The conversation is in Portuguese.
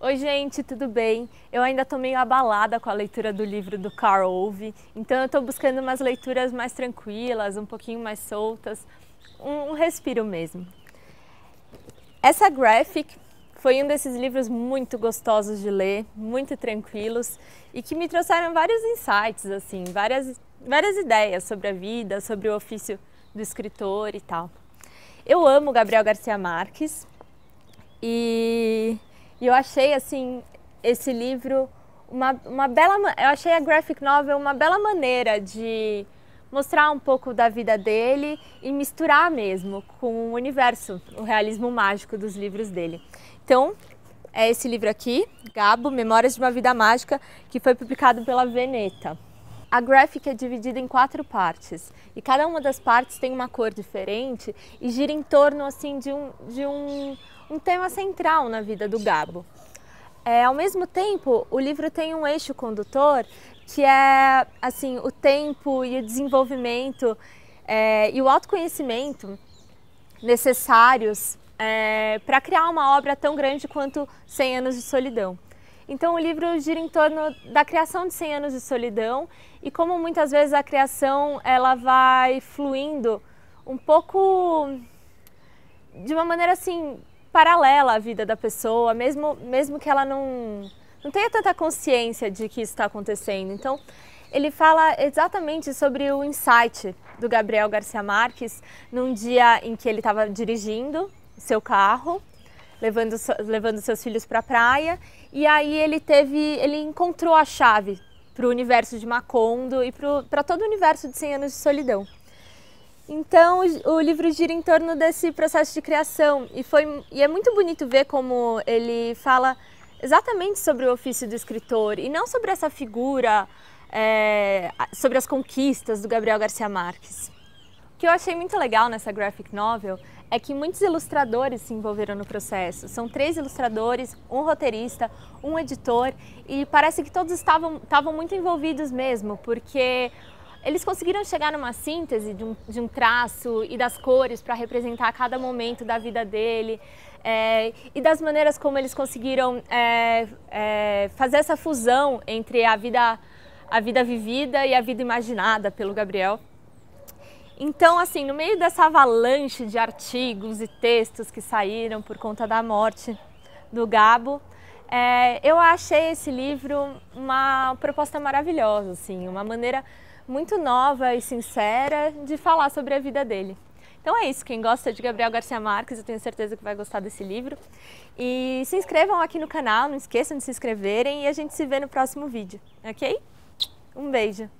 Oi gente, tudo bem? Eu ainda estou meio abalada com a leitura do livro do Carl Ove, então eu estou buscando umas leituras mais tranquilas, um pouquinho mais soltas, um, um respiro mesmo. Essa graphic foi um desses livros muito gostosos de ler, muito tranquilos e que me trouxeram vários insights, assim, várias, várias ideias sobre a vida, sobre o ofício do escritor e tal. Eu amo Gabriel Garcia Marques e, e eu achei assim esse livro uma, uma bela, eu achei a graphic novel uma bela maneira de mostrar um pouco da vida dele e misturar mesmo com o universo, o realismo mágico dos livros dele. Então, é esse livro aqui, Gabo, Memórias de uma Vida Mágica, que foi publicado pela Veneta. A graphic é dividida em quatro partes e cada uma das partes tem uma cor diferente e gira em torno assim de um, de um, um tema central na vida do Gabo. É, ao mesmo tempo, o livro tem um eixo condutor que é assim o tempo e o desenvolvimento é, e o autoconhecimento necessários é, para criar uma obra tão grande quanto 100 anos de solidão. Então o livro gira em torno da criação de 100 anos de solidão e como muitas vezes a criação ela vai fluindo um pouco de uma maneira assim paralela à vida da pessoa, mesmo mesmo que ela não não tenha tanta consciência de que isso está acontecendo. Então ele fala exatamente sobre o insight do Gabriel Garcia Marques num dia em que ele estava dirigindo seu carro, levando, levando seus filhos para a praia, e aí ele teve, ele encontrou a chave para o universo de Macondo e para todo o universo de 100 anos de solidão. Então o, o, livro gira em torno desse processo de criação e foi e é muito bonito ver como ele fala exatamente sobre o ofício do escritor e não sobre essa figura, é, sobre as conquistas do Gabriel Garcia Marques. O que eu achei muito legal nessa graphic novel é que muitos ilustradores se envolveram no processo. São três ilustradores, um roteirista, um editor e parece que todos estavam, estavam muito envolvidos mesmo, porque eles conseguiram chegar numa síntese de um, de um traço e das cores para representar cada momento da vida dele é, e das maneiras como eles conseguiram é, é, fazer essa fusão entre a vida, a vida vivida e a vida imaginada pelo Gabriel. Então, assim, no meio dessa avalanche de artigos e textos que saíram por conta da morte do Gabo, é, eu achei esse livro uma proposta maravilhosa, assim, uma maneira muito nova e sincera de falar sobre a vida dele. Então é isso, quem gosta de Gabriel Garcia Marques, eu tenho certeza que vai gostar desse livro. E se inscrevam aqui no canal, não esqueçam de se inscreverem e a gente se vê no próximo vídeo, ok? Um beijo!